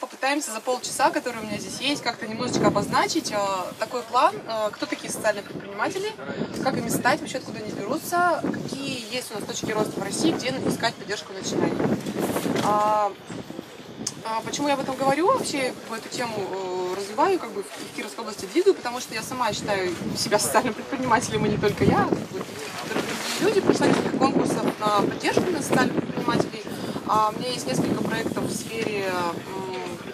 попытаемся за полчаса, который у меня здесь есть, как-то немножечко обозначить э, такой план, э, кто такие социальные предприниматели, как ими стать, вообще откуда они берутся, какие есть у нас точки роста в России, где искать поддержку начинаний. А, а почему я об этом говорю, вообще эту тему э, развиваю, как бы в Кировской области двигаю, потому что я сама считаю себя социальным предпринимателем, и не только я, как люди, прошла несколько конкурсов на поддержку на социальных предпринимателей, а у меня есть несколько проектов в сфере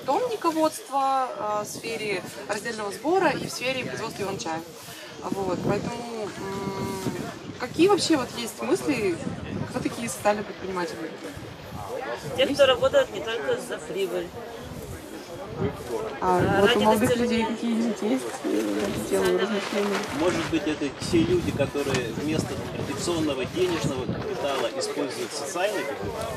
питомниководства, в сфере раздельного сбора и в сфере производства иван-чая. Вот, поэтому какие вообще вот есть мысли, кто такие социальные предприниматели? Те, кто работает не только за прибыль. А А, вот ради у молодых людей какие-нибудь есть э, делаю размышления? Может быть, это те люди, которые вместо традиционного денежного капитала используют социальный капитал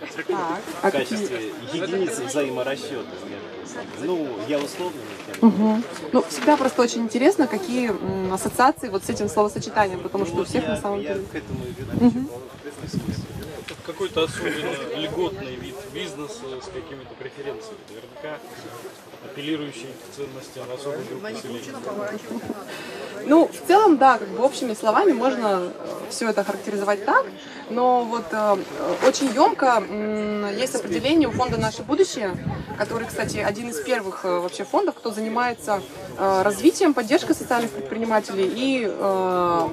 Так, в а какие? качестве единицы взаиморасчета. Ну, я условно. Мгм. Ну, всегда просто очень интересно, какие ассоциации вот с этим словосочетанием, потому что у всех на самом я деле. к этому веду. Какой-то особенно льготный вид бизнеса с какими-то преференциями, наверняка апеллирующий к ценностям особой группы населения. Ну, в целом, да, как бы общими словами можно все это характеризовать так, но вот э, очень емко м, есть определение у фонда «Наше будущее», который, кстати, один из первых э, вообще фондов, кто занимается э, развитием, поддержкой социальных предпринимателей и, э,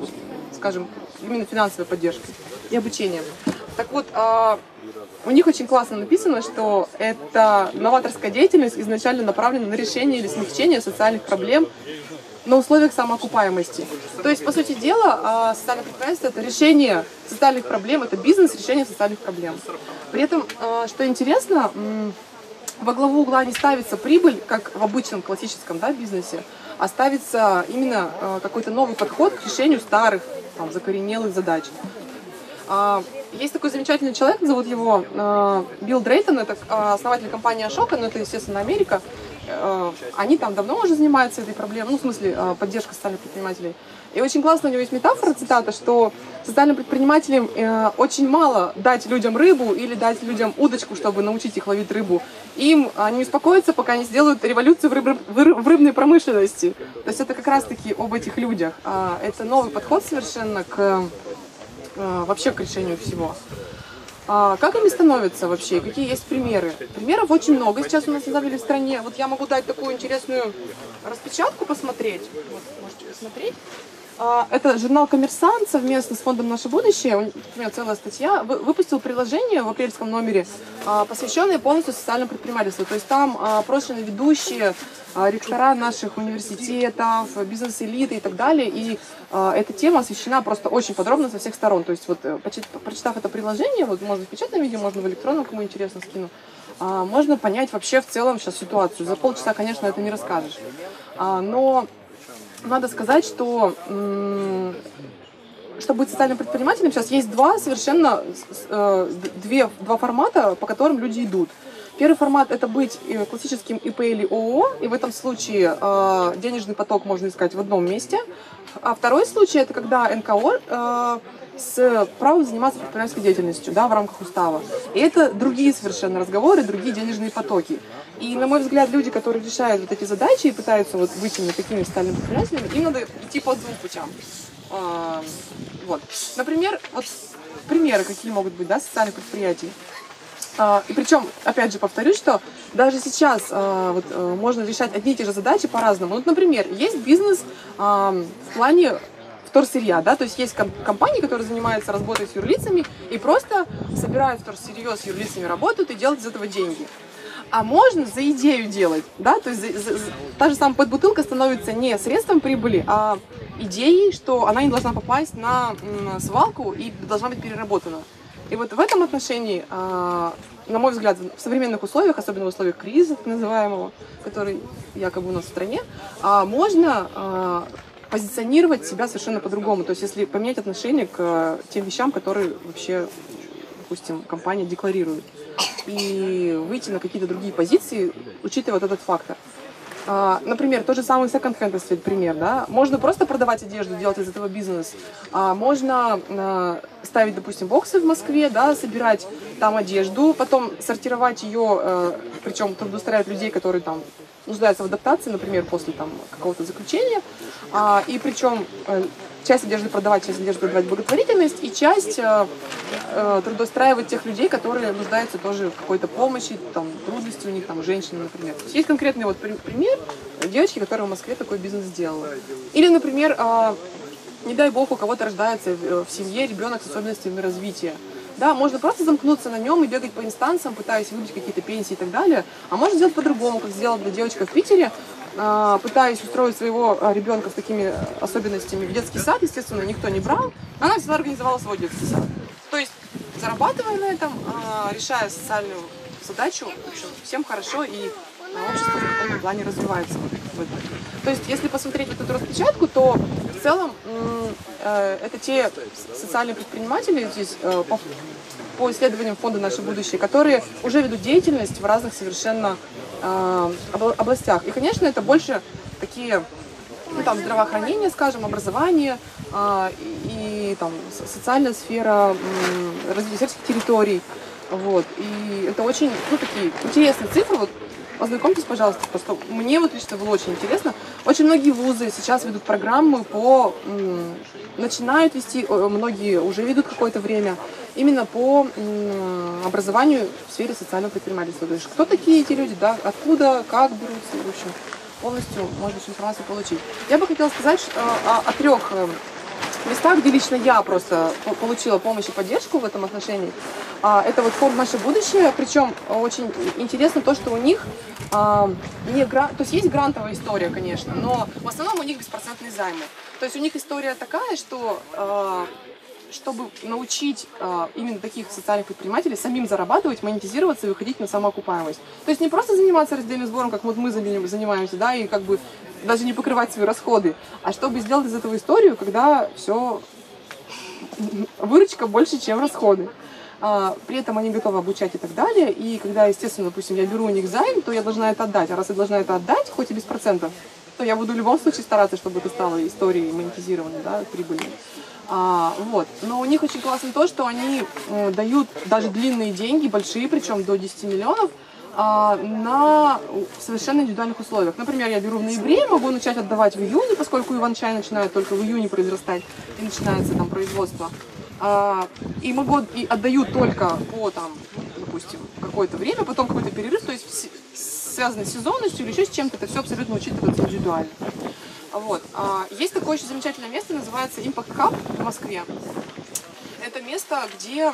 скажем, именно финансовой поддержкой и обучением. Так вот, а, у них очень классно написано, что это новаторская деятельность изначально направлена на решение или смягчение социальных проблем на условиях самоокупаемости. То есть, по сути дела, а, социальное предпринимательство – это решение социальных проблем, это бизнес решение социальных проблем. При этом, а, что интересно, во главу угла не ставится прибыль, как в обычном классическом да, бизнесе, а ставится именно какой-то новый подход к решению старых, там, закоренелых задач. Есть такой замечательный человек, зовут его а, Билл Дрейтон, это а, основатель компании Ашока, но это, естественно, Америка. Э, Они там давно уже занимаются этой проблемой, ну, в смысле, а, поддержка социальных предпринимателей. И очень классно у него есть метафора, цитата, что социальным предпринимателям э, очень мало дать людям рыбу или дать людям удочку, чтобы научить их ловить рыбу. Им они успокоятся, пока не сделают революцию в, рыб- в ры- в рыбной промышленности. То есть это как раз-таки об этих людях. А, Это новый подход совершенно к э, вообще к решению всего. А как они становятся вообще? Какие есть примеры? Примеров очень много сейчас у нас на самом в стране. Вот я могу дать такую интересную распечатку посмотреть. Вот, можете посмотреть. А, Это журнал «Коммерсант» совместно с фондом «Наше будущее». У например, целая статья. вы- Выпустил приложение в апрельском номере, а, посвященное полностью социальному предпринимательству. То есть там а, опрошены ведущие ректора наших университетов, бизнес-элиты и так далее. И эта тема освещена просто очень подробно со всех сторон. То есть вот э, прочитав это приложение, вот можно в печатном виде, можно в электронном, кому интересно, скину, можно понять вообще в целом сейчас ситуацию. За полчаса, конечно, это не расскажешь. Но надо сказать, что чтобы быть социальным предпринимателем, сейчас есть два совершенно э, две, два формата, по которым люди идут. Первый формат это быть э, классическим ИП или ООО, и в этом случае э, денежный поток можно искать в одном месте. А второй случай это когда НКО э, с правом заниматься предпринимательской деятельностью да, в рамках устава. И это другие совершенно разговоры, другие денежные потоки. И, на мой взгляд, люди, которые решают вот эти задачи и пытаются вот быть именно такими стальными предпринимателями, им надо идти по двум путям. А, Вот. Например, вот примеры какие могут быть, да, социальных предприятий. А, И причем, опять же, повторюсь, что даже сейчас а, вот, э, можно решать одни и те же задачи по-разному. Вот, например, есть бизнес а, в плане вторсырья, да, то есть есть ком- компании, которые занимаются работой с юрлицами и просто собирают вторсырье с юрлицами, работают и делают из этого деньги. А можно за идею делать, да, то есть за- за- та же самая подбутылка становится не средством прибыли, а идеей, что она не должна попасть на м, свалку и должна быть переработана. И вот в этом отношении, а, на мой взгляд, в современных условиях, особенно в условиях кризиса так называемого, который якобы у нас в стране, а, можно а, позиционировать себя совершенно по-другому. То есть если поменять отношение к э, тем вещам, которые вообще, допустим, компания декларирует, и выйти на какие-то другие позиции, учитывая вот этот фактор. А, например, тот же самый секонд-хенд, если пример, да, можно просто продавать одежду, делать из этого бизнес, а можно а, ставить, допустим, боксы в Москве, да, собирать там одежду, потом сортировать ее, причем трудоустраивать людей, которые там нуждаются в адаптации, например, после там какого-то заключения, и причем э, часть одежды продавать, часть одежды продавать благотворительность, и часть э, э, трудоустраивать тех людей, которые нуждаются тоже в какой-то помощи, там, трудности у них, там, женщины, например. Есть, конкретный вот при- пример девочки, которая в Москве такой бизнес сделала. Или, например, э, не дай бог, у кого-то рождается в в семье ребенок с особенностями развития. Да, можно просто замкнуться на нем и бегать по инстанциям, пытаясь выбить какие-то пенсии и так далее. А можно сделать по-другому, как сделала девочка в Питере, пытаясь устроить своего а, ребенка с такими особенностями в детский сад, естественно, никто не брал, она всегда организовала свой детский сад. То есть, зарабатывая на этом, а, решая социальную задачу, всем хорошо и а, общество в каком-то плане развивается. То есть, если посмотреть эту распечатку, то в целом э, это те социальные предприниматели здесь э, по, исследованиям фонда «Наше будущее», которые уже ведут деятельность в разных совершенно э, обла- областях. И, конечно, это больше такие ну, там, здравоохранение, скажем, образование а, и, и, там со- социальная сфера, м, развитие сельских территорий. Вот. И это очень, ну, такие интересные цифры. Вот, познакомьтесь, пожалуйста, просто мне вот лично было очень интересно. Очень многие вузы сейчас ведут программы по, м, начинают вести, э, многие уже ведут какое-то время, именно по образованию в сфере социального предпринимательства. То есть, кто такие эти люди, да, откуда, как берутся, в общем, полностью можно эту информацию получить. Я бы хотела сказать э, о, о трех э, местах, где лично я просто по- получила помощь и поддержку в этом отношении. А, Это вот фонд «Наше будущее», причем очень интересно то, что у них а, не гра... то есть есть грантовая история, конечно, но в основном у них беспроцентные займы. То есть у них история такая, что а, чтобы научить а, именно таких социальных предпринимателей самим зарабатывать, монетизироваться и выходить на самоокупаемость. То есть не просто заниматься раздельным сбором, как вот мы заним- занимаемся, да, и как бы даже не покрывать свои расходы, а чтобы сделать из этого историю, когда все выручка больше, чем расходы. А, при этом они готовы обучать и так далее. И когда, естественно, допустим, я беру у них займ, то я должна это отдать. А раз я должна это отдать, хоть и без процентов, то я буду в любом случае стараться, чтобы это стало историей монетизированной, да, прибыльной. А, вот. Но у них очень классно то, что они э, дают даже длинные деньги, большие, причем до 10 миллионов, а, на совершенно индивидуальных условиях. Например, я беру в ноябре, могу начать отдавать в июне, поскольку иван-чай начинает только в июне произрастать и начинается там производство. А, и могу и отдаю только по там, допустим, какое-то время, потом какой-то перерыв, то есть с- связанный с сезонностью или еще с чем-то, это все абсолютно учитывается индивидуально. Вот. А, есть такое очень замечательное место, называется Impact Hub в Москве. Это место, где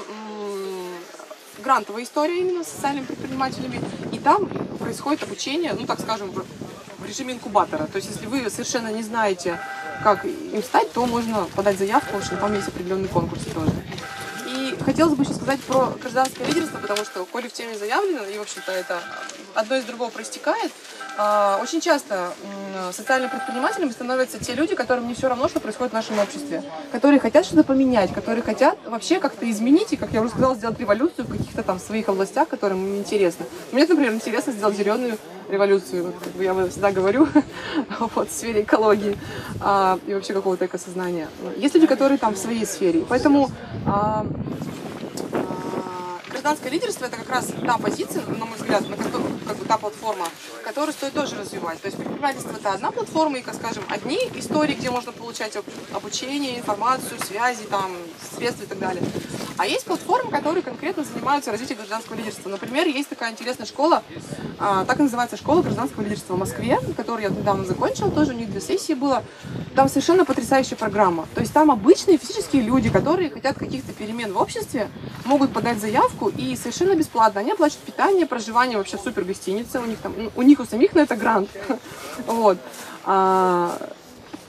грантовая история именно с социальными предпринимателями, и там происходит обучение, ну так скажем, в режиме инкубатора. То есть, если вы совершенно не знаете, как им стать, то можно подать заявку, в общем, там есть определенные конкурсы тоже. И хотелось бы еще сказать про гражданское лидерство, потому что, коли в теме заявлено, и, в общем-то, это одно из другого проистекает, очень часто м, социальными предпринимателями становятся те люди, которым не все равно, что происходит в нашем обществе, которые хотят что-то поменять, которые хотят вообще как-то изменить и, как я уже сказала, сделать революцию в каких-то там своих областях, которые им интересны. Мне, например, интересно сделать зеленую революцию, вот, как бы я всегда говорю, вот, в сфере экологии а, и вообще какого-то экосознания. Есть люди, которые там в своей сфере. Поэтому а, а, гражданское лидерство это как раз та позиция, на мой взгляд, на которую, как бы та платформа, которую стоит тоже развивать. То есть предпринимательство это одна платформа, и, как скажем, одни истории, где можно получать об- обучение, информацию, связи, там, средства и так далее. А есть платформы, которые конкретно занимаются развитием гражданского лидерства. Например, есть такая интересная школа, а, так и называется школа гражданского лидерства в Москве, которую я недавно закончила, тоже у них две сессии было. Там совершенно потрясающая программа. То есть там обычные физические люди, которые хотят каких-то перемен в обществе, могут подать заявку и совершенно бесплатно. Они оплачивают питание, проживание, вообще супер гостиница. У них там, ну, у них у самих на это грант. Вот. А,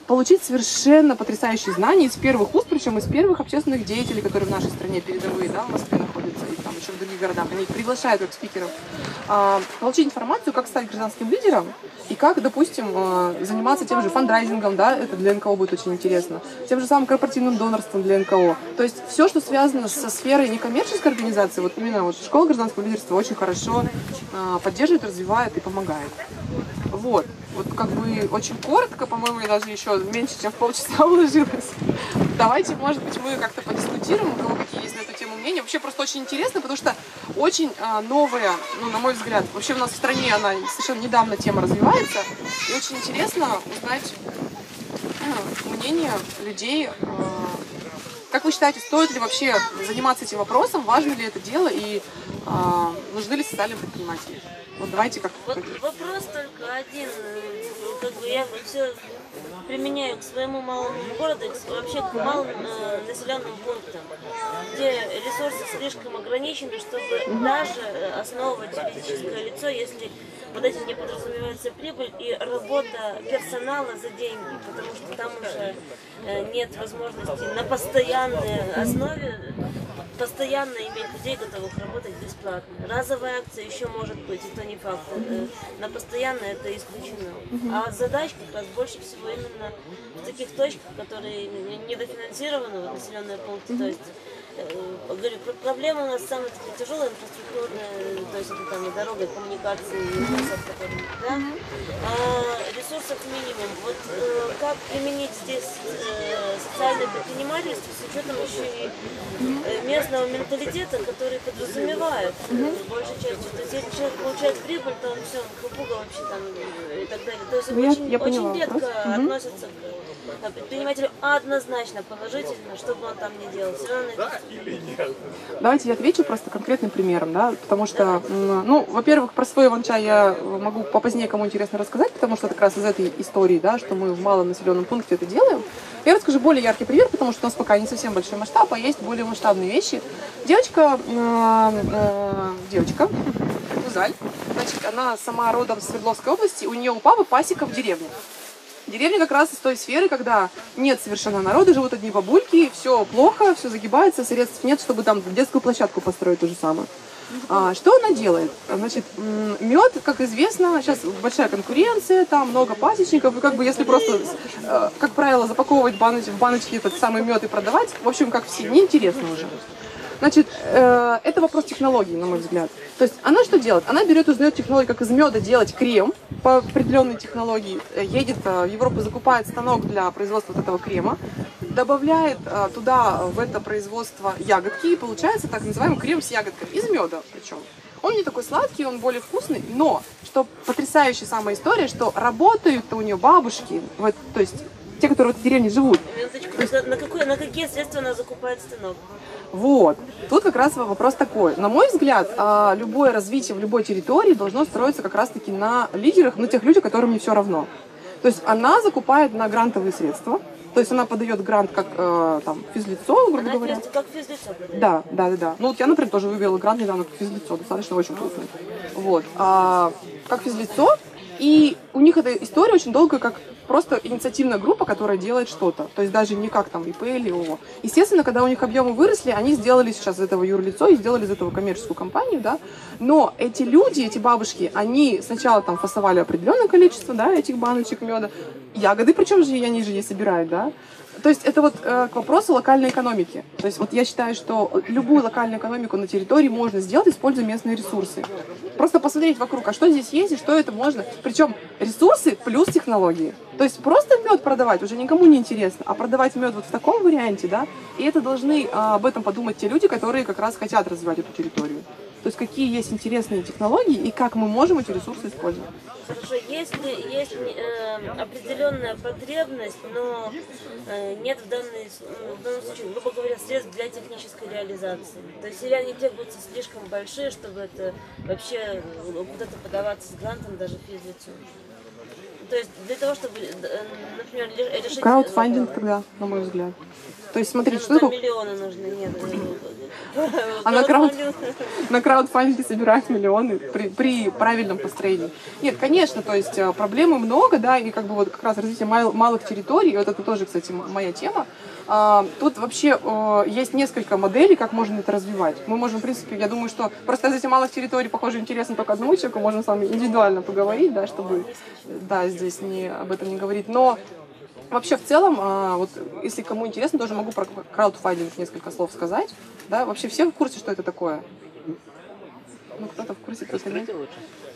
получить совершенно потрясающие знания из первых уст, причем из первых общественных деятелей, которые в нашей стране передовые, да, в Москве еще в других городах. Они их приглашают как спикеров. А, получить информацию, как стать гражданским лидером и как, допустим, а, заниматься тем же фандрайзингом, да, это для НКО будет очень интересно, тем же самым корпоративным донорством для НКО. То есть все, что связано со сферой некоммерческой организации, вот именно вот школа гражданского лидерства очень хорошо а, поддерживает, развивает и помогает. Вот. Вот как бы очень коротко, по-моему, я даже еще меньше, чем в полчаса уложилась. Давайте, может быть, мы как-то подискутируем, у кого какие есть мнения. Вообще просто очень интересно, потому что очень а, новая, ну, на мой взгляд, вообще у нас в стране она совершенно недавно тема развивается. И очень интересно узнать а, мнение людей. а, Как вы считаете, стоит ли вообще заниматься этим вопросом, важно ли это дело и а, нужны ли социальные предприниматели? Вот давайте как Вот вопрос только один. э, Как бы я все применяю к своему малому городу, вообще к малым э, населенным пунктам, где ресурсы слишком ограничены, чтобы даже э, основывать юридическое лицо, если под этим не подразумевается прибыль и работа персонала за деньги, потому что там уже э, нет возможности на постоянной основе постоянно иметь людей, готовых работать бесплатно. Разовая акция еще может быть, и то не факт. Э, На постоянно это исключено. А задач как раз больше всего именно в таких точках, которые не- недофинансированы в населенные пункты. То есть э, говорю, про- проблема у нас самая такая тяжелая инфраструктурная, то есть это там и дорога, и коммуникации, и мусор, который, да? А ресурсов минимум. Вот э, как применить здесь э, социальное предпринимательство с учетом еще и э, местного менталитета, который подразумевает э, большей частью. То есть если человек получает прибыль, то он все, он хапуга вообще там и так далее. То есть Ну, я- очень, я поняла очень редко вопрос. Относятся к предпринимателю однозначно положительно, что бы он там ни делал. Все равно это Давайте я отвечу просто конкретным примером, да, потому что, м, ну, во-первых, про свой иван-чай я могу попозднее, кому интересно, рассказать, потому что как раз из этой истории, да, что мы в малом населенном пункте это делаем. Я расскажу более яркий пример, потому что у нас пока не совсем большой масштаб, а есть более масштабные вещи. Девочка, э, э, девочка, Гузаль, значит, она сама родом с Свердловской области, у нее у папы пасека в деревне. Деревня как раз из той сферы, когда нет совершенно народа, живут одни бабульки, все плохо, все загибается, средств нет, чтобы там детскую площадку построить то же самое. А, что она делает? Значит, мед, как известно, сейчас большая конкуренция, там много пасечников, и как бы если просто, э, как правило, запаковывать баноч- в баночки этот самый мед и продавать, в общем, как все, неинтересно уже. Значит, э, это вопрос технологий, на мой взгляд. То есть она что делает? Она берет, узнает технологию, как из меда делать крем по определенной технологии, э, едет э, в Европу, закупает станок для производства вот этого крема, добавляет э, туда, в это производство ягодки, и получается так называемый крем с ягодками, из меда причем. Он не такой сладкий, он более вкусный, но, что потрясающая самая история, что работают у нее бабушки, вот, то есть те, которые в этой деревне живут, Минуточку, на, на какой, на какие средства она закупает станок? Вот. Тут как раз вопрос такой. На мой взгляд, а, любое развитие в любой территории должно строиться как раз-таки на лидерах, на тех людях, которым не все равно. То есть она закупает на грантовые средства. То есть она подает грант как э, там физлицо, грубо Она говоря. физ- как физлицо. Да, да, да, да. Ну вот я, например, тоже вывела грант недавно как физлицо, достаточно очень крупный. Вот. А, как физлицо, и у них эта история очень долго как просто инициативная группа, которая делает что-то. То есть даже не как там ИП или ООО. Естественно, когда у них объемы выросли, они сделали сейчас из этого юрлицо и сделали из этого коммерческую компанию, да. Но эти люди, эти бабушки, они сначала там фасовали определенное количество, да, этих баночек меда. Ягоды, причем же они же не собирают, да. То есть это вот э, к вопросу локальной экономики. То есть вот я считаю, что любую локальную экономику на территории можно сделать, используя местные ресурсы. Просто посмотреть вокруг, а что здесь есть и что это можно. Причем ресурсы плюс технологии. То есть просто мед продавать уже никому не интересно, а продавать мед вот в таком варианте, да, и это должны а, об этом подумать те люди, которые как раз хотят развивать эту территорию. То есть какие есть интересные технологии и как мы можем эти ресурсы использовать. Хорошо, если есть э, определенная потребность, но э, нет в, данной, м, в данном случае, грубо говоря, средств для технической реализации. То есть или они требуются слишком большие, чтобы это вообще э, куда-то подаваться с грантом даже физлицу. То есть для того, чтобы, э, например, решить... Краудфандинг вопрос. тогда, на мой взгляд. То есть смотрите, Ну, что такое миллионы нужны, нет. э, А на крауд- краудфандинг- на краудфандинге собирать миллионы при, при правильном построении. Нет, конечно, то есть э, проблемы много, да, и как бы вот как раз развитие мал- малых территорий, вот это тоже, кстати, моя тема. А, Тут вообще э, есть несколько моделей, как можно это развивать. Мы можем, в принципе, я думаю, что просто из этих малых территорий, похоже, интересно только одному человеку, можем с вами индивидуально поговорить, да, чтобы, да, здесь не, об этом не говорить. Но Вообще, в целом, а, вот если кому интересно, тоже могу про краудфандинг несколько слов сказать. Да, вообще все в курсе, что это такое? Ну, кто-то в курсе, кто-то нет. Лучше.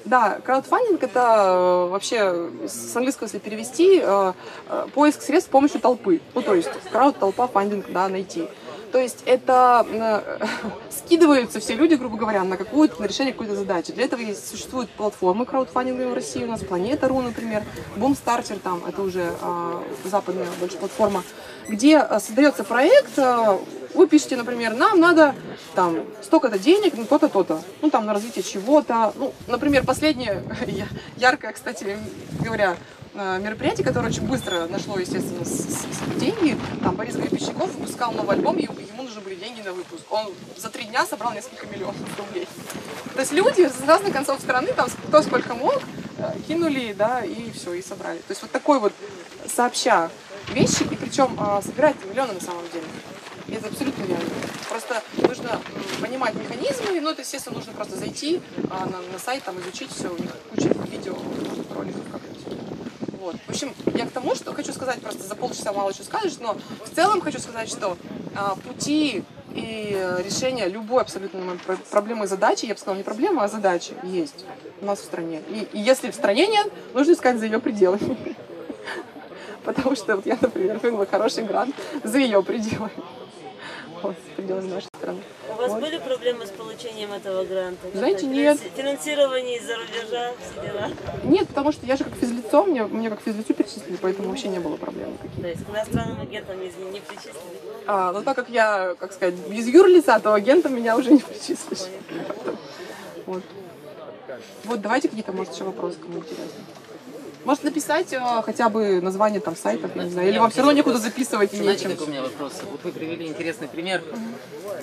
Да, краудфандинг это э, вообще с английского, если перевести, э, э, поиск средств с помощью толпы. Ну, то есть крауд, толпа, фандинг, да, найти. То есть это э, скидываются все люди, грубо говоря, на какую-то, на решение какой-то задачи. Для этого есть, существуют платформы краудфандинговые в России. У нас Планета.ру, например, Бумстартер, там, это уже э, западная больше платформа, где создается проект, э, вы пишете, например, нам надо там столько-то денег, ну то-то, то-то, ну там на развитие чего-то. Ну, например, последнее, яркое, кстати говоря, э, мероприятие, которое очень быстро нашло, естественно, с- с- с- деньги. Там Борис Гребенщиков выпускал новый альбом, и ему нужны были деньги на выпуск. Он за три дня собрал несколько миллионов рублей. То есть люди с разных концов страны, там кто сколько мог, э, кинули, да, и все, и собрали. То есть вот такой вот сообща вещи, и причем э, собирать миллионы на самом деле. Это абсолютно реально. Просто нужно понимать механизмы, ну это, естественно, нужно просто зайти а, на, на сайт, там, изучить все, у них куча видео, роликов, как. Вот. В общем, я к тому, что хочу сказать, просто за полчаса мало что скажешь, но в целом хочу сказать, что а, пути и решения любой абсолютно проблемы и задачи, я бы сказала, не проблемы, а задачи есть у нас в стране. И, и если в стране нет, нужно искать за ее пределами. Потому что вот я, например, выиграла хороший грант за ее пределами. За пределами нашей страны. У вас Вот. были проблемы с получением этого гранта? Знаете, нет. финанси- Финансирование из-за рубежа, все дела. Нет, потому что я же как физлицо, мне, мне как физлицу перечислили, поэтому вообще не было проблем никаких. То есть к иностранным агентам не, не причислили. А, но так как я, как сказать, без юрлица, то агентом меня уже не причислишь. Вот. Вот, давайте какие-то, может, еще вопросы, кому интересно. Может написать э, хотя бы название там сайтов, я не знаю, или вам все равно некуда записывать и Знаете, нечем. какой у меня вопрос? Вот вы привели интересный пример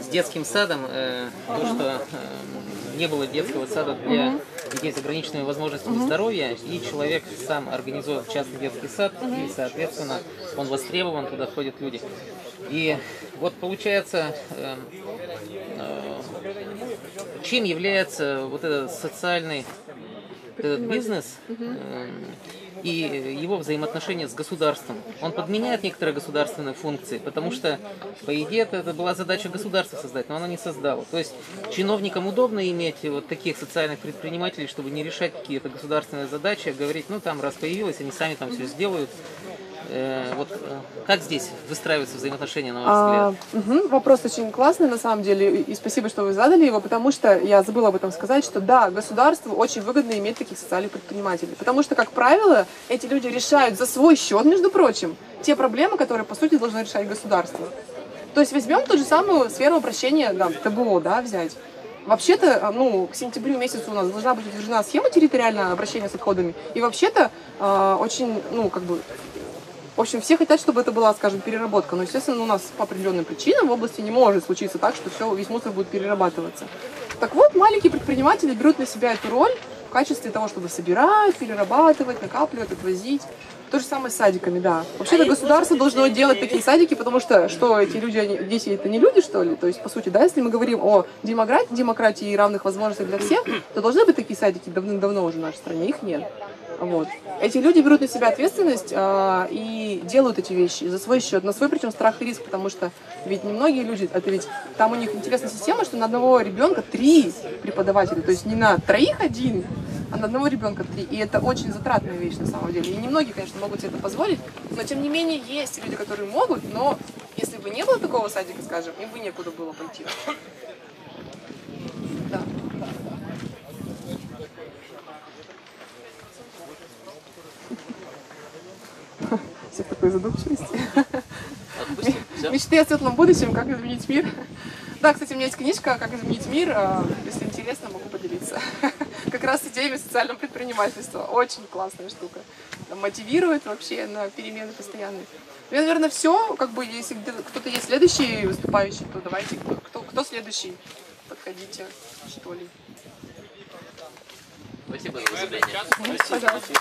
с детским садом, э, то, что э, не было детского сада для детей с ограниченными возможностями здоровья, и человек сам организует частный детский сад, и, соответственно, он востребован, туда ходят люди. И вот получается, э, э, чем является вот этот социальный этот бизнес э, и его взаимоотношения с государством. Он подменяет некоторые государственные функции, потому что, по идее, это, это была задача государства создать, но оно не создало. То есть чиновникам удобно иметь вот таких социальных предпринимателей, чтобы не решать какие-то государственные задачи, а говорить, ну там раз появилось, они сами там все сделают. Э, вот э, как здесь выстраиваются взаимоотношения, на ваш А, взгляд? мгм, Вопрос очень классный на самом деле, и спасибо, что вы задали его, потому что я забыла об этом сказать, что да, государству очень выгодно иметь таких социальных предпринимателей, потому что, как правило, эти люди решают за свой счет, между прочим, те проблемы, которые, по сути, должно решать государство. То есть возьмем ту же самую сферу обращения, да, ТБО, да, взять. Вообще-то, а, ну, к сентябрю месяцу у нас должна быть утверждена схема территориального обращения с отходами. И вообще-то а, очень, ну, как бы, в общем, все хотят, чтобы это была, скажем, переработка. Но, естественно, у нас по определенным причинам в области не может случиться так, что все, весь мусор будет перерабатываться. Так вот, маленькие предприниматели берут на себя эту роль в качестве того, чтобы собирать, перерабатывать, накапливать, отвозить. То же самое с садиками, да. Вообще-то А государство должно делать такие садики, потому что что эти люди, они, дети это не люди, что ли? То есть, по сути, да, если мы говорим о демократии, демократии и равных возможностях для всех, то должны быть такие садики давным-давно уже в нашей стране, их нет. Вот. Эти люди берут на себя ответственность а, и делают эти вещи за свой счет, на свой причем страх и риск, потому что ведь немногие люди, это ведь там у них интересная система, что на одного ребенка три преподавателя, то есть не на троих один, а на одного ребенка три. И это очень затратная вещь на самом деле. И немногие, конечно, могут себе это позволить, но тем не менее есть люди, которые могут, но если бы не было такого садика, скажем, им бы некуда было пойти. Все в такой задумчивости. Мечты о светлом будущем, как изменить мир. Да, кстати, у меня есть книжка «Как изменить мир». а, Если интересно, могу поделиться. Как раз с идеями социального предпринимательства. Очень классная штука. Мотивирует вообще на перемены постоянные. Ну, наверное, все. Как бы, если кто-то есть следующий выступающий, то давайте. Кто, кто, кто следующий? Подходите, что ли. Спасибо за выступление. Пожалуйста.